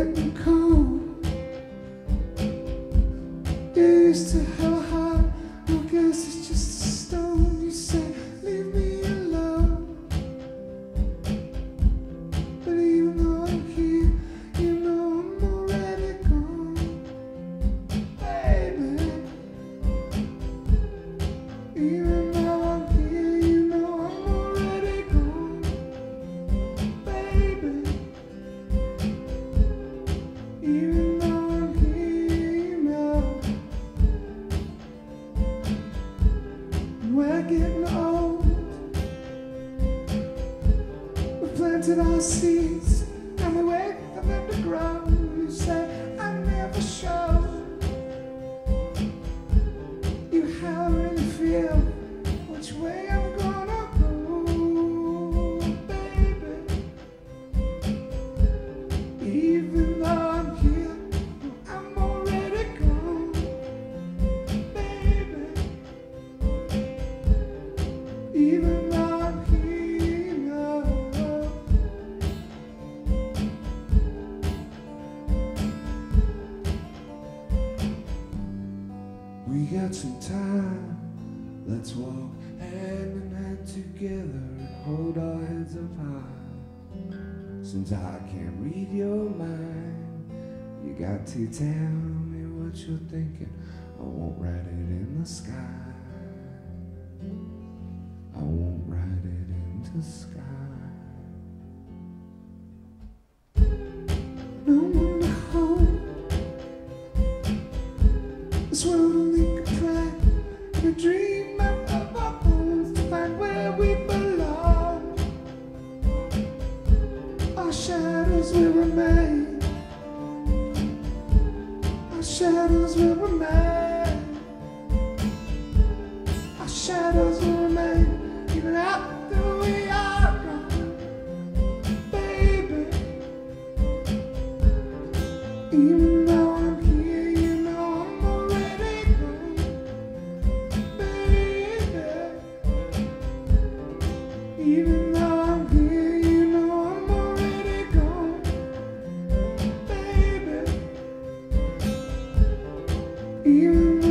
certain calm is to help. Planted our seeds and we wait for them to grow. You say, I never show you how I really feel, which way Let's walk hand in hand together and hold our heads up high. Since I can't read your mind, you got to tell me what you're thinking. I won't write it in the sky. I won't write it in the sky. No Our shadows will remain. Our shadows will you.